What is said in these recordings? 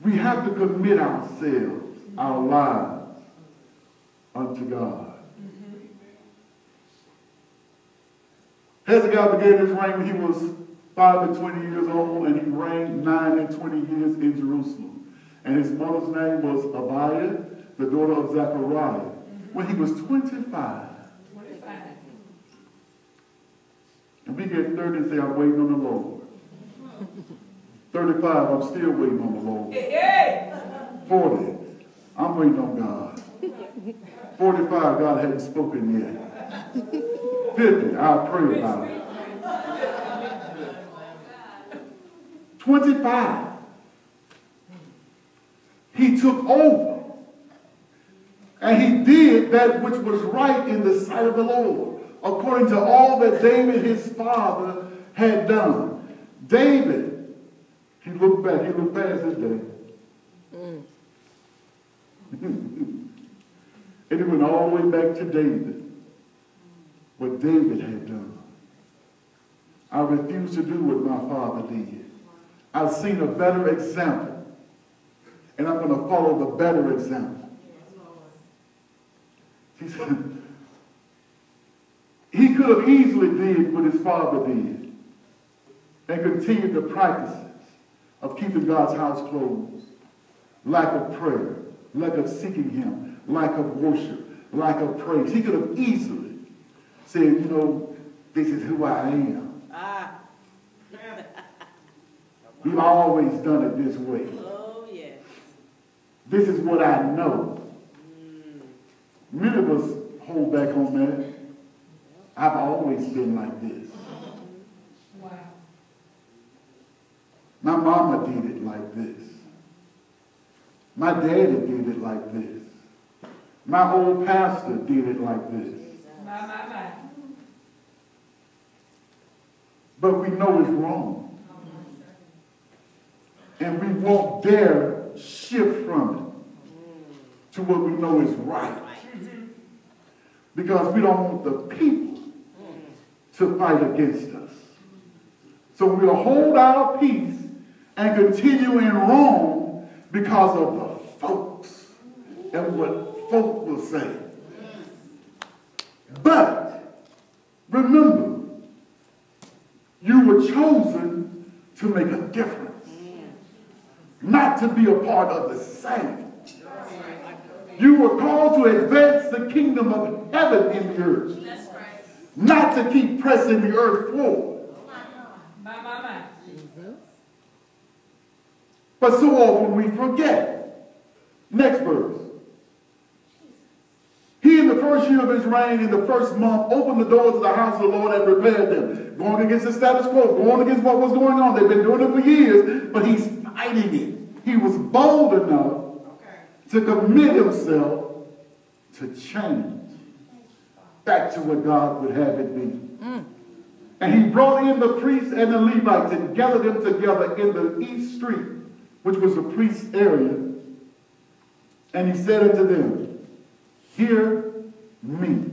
We have to commit ourselves, our lives, unto God. Hezekiah began his reign when he was five and twenty years old, and he reigned nine and twenty years in Jerusalem. And his mother's name was Abiah, the daughter of Zechariah. When he was 25, 25. We get 30 and say, I'm waiting on the Lord. 35, I'm still waiting on the Lord. Hey, hey. 40, I'm waiting on God. 45, God hadn't spoken yet. 50, I'll pray about it. 25, he took over. And he did that which was right in the sight of the Lord, according to all that David his father had done. David, he looked back, he looked past his day. Mm. and it went all the way back to David, what David had done. I refuse to do what my father did. I've seen a better example, and I'm going to follow the better example. He said, he could have easily did what his father did and continued the practices of keeping God's house closed. Lack of prayer, lack of seeking him, lack of worship, lack of praise. He could have easily said, you know, this is who I am. Ah, We've always done it this way. oh, yes. This is what I know. Many of us hold back on that. I've always been like this. Wow. My mama did it like this. My daddy did it like this. My old pastor did it like this. My, my, my. But we know it's wrong. And we won't dare shift from it to what we know is right. Because we don't want the people to fight against us. So we'll hold our peace and continue in wrong because of the folks and what folk will say. But remember, you were chosen to make a difference, not to be a part of the same. You were called to advance the kingdom of heaven in the earth. Not to keep pressing the earth forward. But so often we forget. Next verse. He, in the first year of his reign, in the first month, opened the doors of the house of the Lord and repaired them. Going against the status quo, going against what was going on. They've been doing it for years, but he's fighting it. He was bold enough to commit himself to change back to what God would have it be. Mm. And he brought in the priests and the Levites and gathered them together in the east street, which was the priest's area. And he said unto them, Hear me.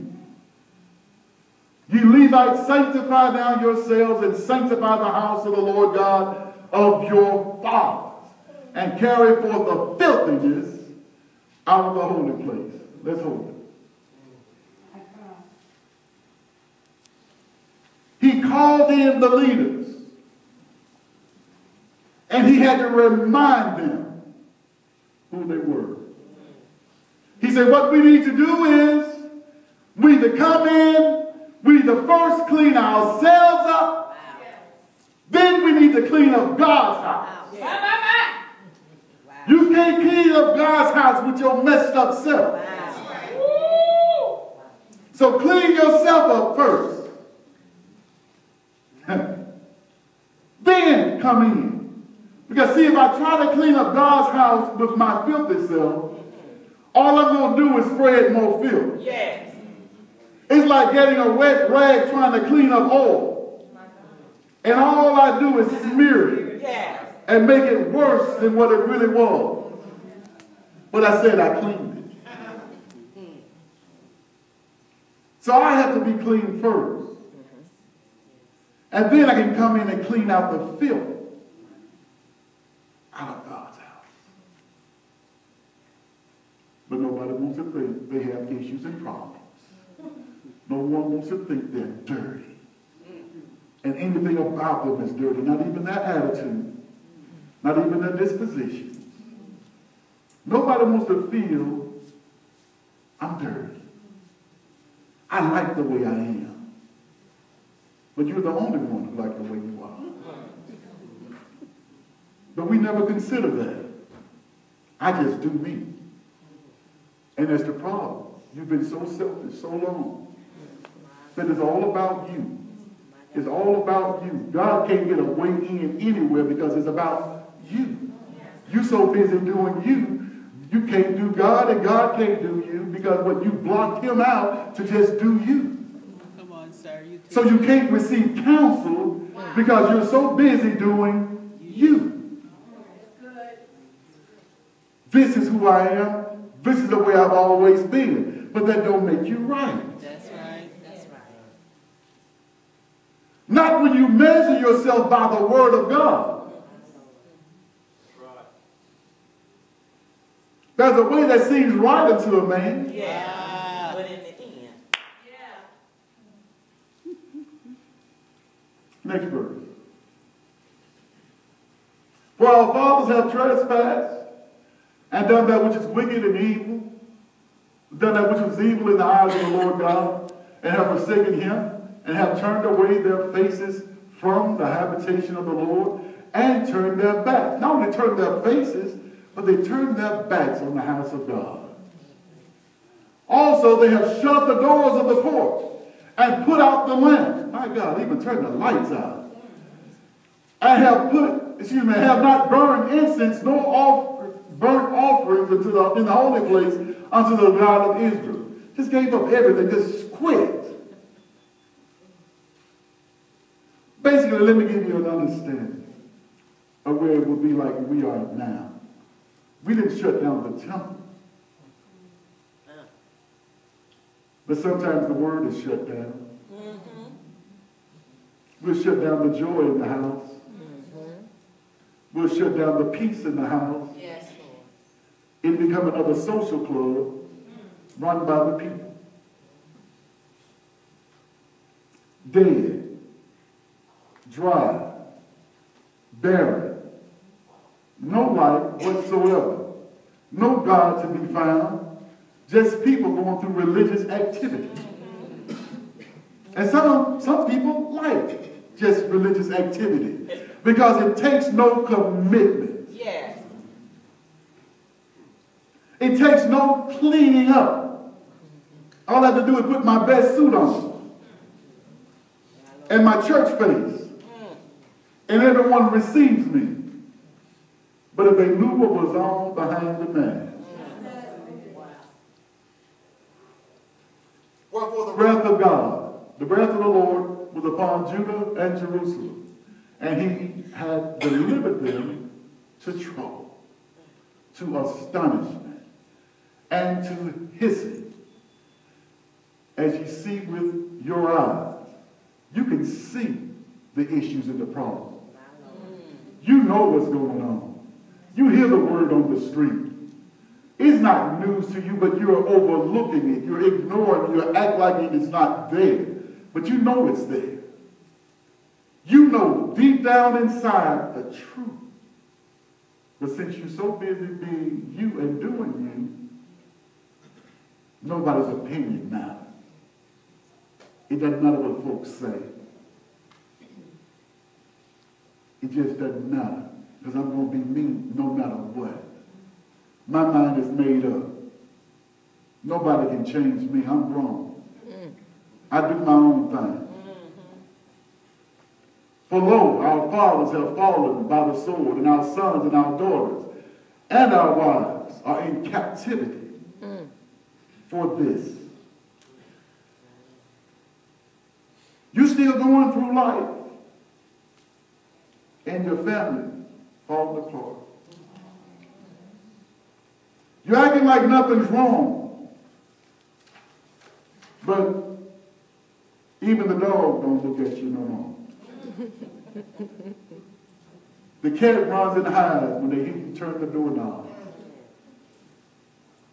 Ye Levites, sanctify now yourselves and sanctify the house of the Lord God of your fathers, and carry forth the filthiness out of the holy place. Let's hold it. He called in the leaders. And he had to remind them who they were. He said, what we need to do is we need to come in, we need to first clean ourselves up, then we need to clean up God's house. You can't clean up God's house with your messed up self. So clean yourself up first. Come in. Because see, if I try to clean up God's house with my filthy self, all I'm going to do is spread more filth. Yes. It's like getting a wet rag trying to clean up oil. And all I do is smear it Yes. and make it worse than what it really was. But I said I cleaned it. Uh-huh. So I have to be clean first. And then I can come in and clean out the filth out of God's house. But nobody wants to think they have issues and problems. No one wants to think they're dirty. And anything about them is dirty. Not even their attitude. Not even their disposition. Nobody wants to feel I'm dirty. I like the way I am. But you're the only one who like the way you are. But we never consider that. I just do me. And that's the problem. You've been so selfish so long that it's all about you. It's all about you. God can't get a way in anywhere because it's about you. You're so busy doing you, you can't do God and God can't do you because what you blocked him out to just do you. Come on, sir. You So you can't receive counsel because you're so busy doing you. This is who I am. This is the way I've always been. But that don't make you right. That's right. That's right. Not when you measure yourself by the word of God. There's a way that seems right unto a man. Yeah. But in the end, Next verse. For our fathers have trespassed and done that which is wicked and evil, done that which was evil in the eyes of the Lord God, and have forsaken him, and have turned away their faces from the habitation of the Lord, and turned their backs. Not only turned their faces, but they turned their backs on the house of God. Also, they have shut the doors of the porch and put out the lamp. My God, even turn the lights out. I have put, excuse me, have not burned incense nor offer, burnt offerings into the, in the holy place unto the God of Israel. Just gave up everything, just quit. Basically, let me give you an understanding of where it would be like we are now. We didn't shut down the temple. But sometimes the word is shut down. Mm-hmm. We'll shut down the joy in the house. Mm-hmm. We'll shut down the peace in the house. yes, Lord. It become another social club mm. run by the people. Dead, dry, barren, no life whatsoever, no God to be found, just people going through religious activity. Mm-hmm. And some, some people like just religious activity because it takes no commitment. Yes. It takes no cleaning up. All I have to do is put my best suit on and my church face, mm. and everyone receives me. But if they knew what was on behind the mask, mm. Wherefore the wrath of God, the wrath of the Lord was upon Judah and Jerusalem, and he had delivered them to trouble, to astonishment, and to hissing. As you see with your eyes, you can see the issues and the problems. You know what's going on. You hear the word on the street. It's not news to you, but you're overlooking it. You're ignoring it. You act like it is not there. But you know it's there. You know deep down inside the truth. But since you're so busy being you and doing you, nobody's opinion matters. It doesn't matter what folks say. It just doesn't matter. Because I'm going to be me no matter what. My mind is made up. Nobody can change me. I'm grown. I do my own thing. Mm-hmm. For lo, our fathers have fallen by the sword, and our sons and our daughters and our wives are in captivity mm. for this. You still going through life, and your family falling apart. You're acting like nothing's wrong. But Even the dog don't look at you no more. the cat runs and hides when they hear you turn the doorknob.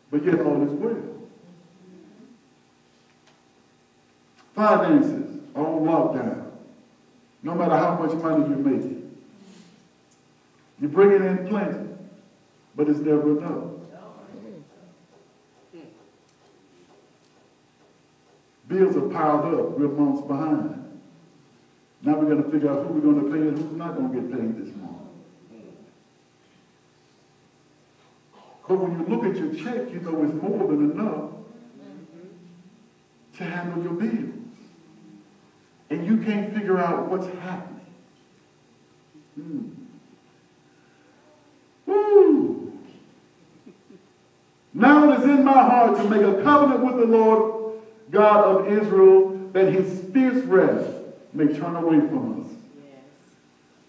But yet all is well. Finances on lockdown. No matter how much money you make. You bring it in plenty, but it's never enough. Bills are piled up, we're months behind. Now we're going to figure out who we're going to pay and who's not going to get paid this month. Because when you look at your check, you know it's more than enough to handle your bills. And you can't figure out what's happening. Hmm. Now it is in my heart to make a covenant with the Lord God of Israel that his fierce wrath may turn away from us.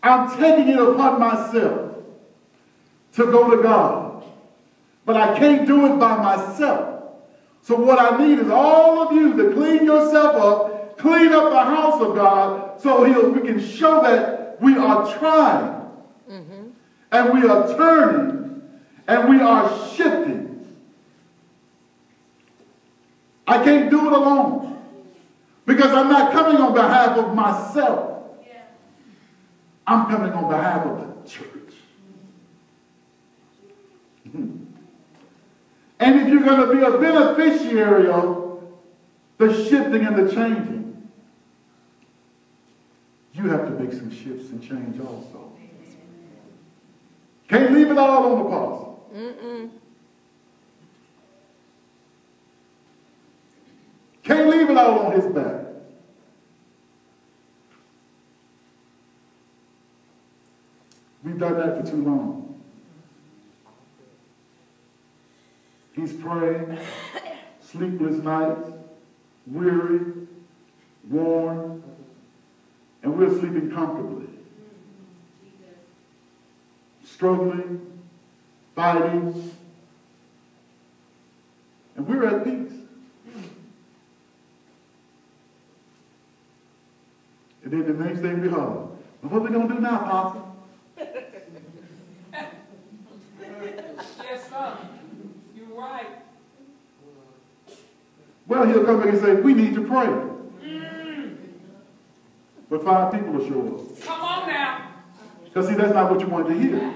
I'm taking it upon myself to go to God. But I can't do it by myself. So what I need is all of you to clean yourself up, clean up the house of God, so he'll, we can show that we are trying, mm-hmm. and we are turning, and we are shifting. I can't do it alone because I'm not coming on behalf of myself. I'm coming on behalf of the church. Hmm. And if you're going to be a beneficiary of the shifting and the changing, you have to make some shifts and change also. Can't leave it all on the apostle. Mm-mm. Can't leave it all on his back. We've done that for too long. He's praying, sleepless nights, weary, worn, and we're sleeping comfortably. Struggling, fighting, and we're at peace. And then the next thing we holler, well, what we gonna do now, Pastor? Yes, sir. You're right. Well, he'll come back and say, we need to pray. Mm. But five people will show up. Come on now. Because see, that's not what you wanted to hear.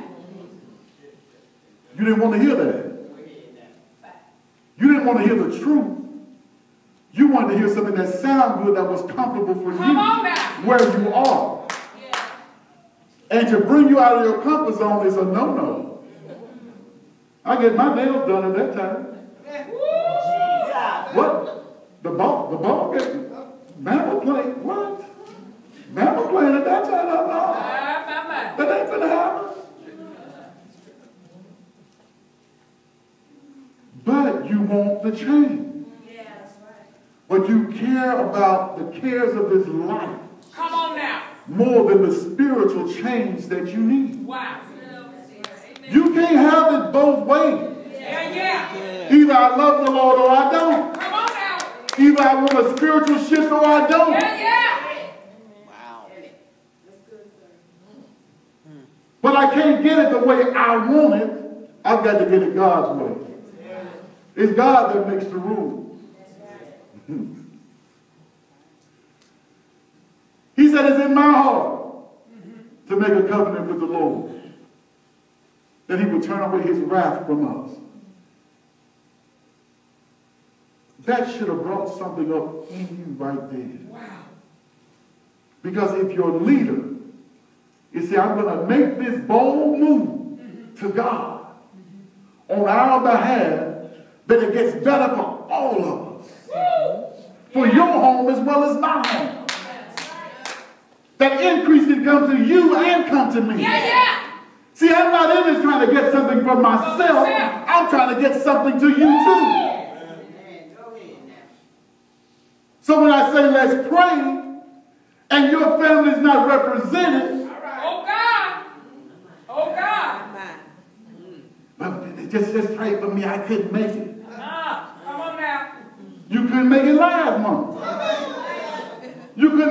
You didn't want to hear that. You didn't want to hear the truth. You wanted to hear something that sounded good, that was comfortable for Come you, where you are. Yeah. And to bring you out of your comfort zone is a no-no. I get my nails done at that time. What? The ball, the ball get, Bama play, what? Bama playing at that time, no, no. Ah. That ain't finna happen. But you want the change. But you care about the cares of this life Come on now. more than the spiritual change that you need. Wow. You can't have it both ways. Yeah, yeah. Either I love the Lord or I don't. Come on now. Either I want a spiritual shift or I don't. Yeah, yeah. Wow. But I can't get it the way I want it. I've got to get it God's way. It's God that makes the rules. Hmm. he said it's in my heart to make a covenant with the Lord. That he would turn away his wrath from us. That should have brought something up in you right there. Wow. Because if your leader is say, I'm going to make this bold move to God on our behalf, then it gets better for all of us. For your home as well as my home. That increase can come to you and come to me. Yeah, yeah. See, I'm not in this trying to get something for myself. I'm trying to get something to you too. So when I say let's pray, and your family's not represented, Oh, God. Oh, God. well, just, just pray for me. I couldn't make it. Ah, come on now. You couldn't make it last month. You couldn't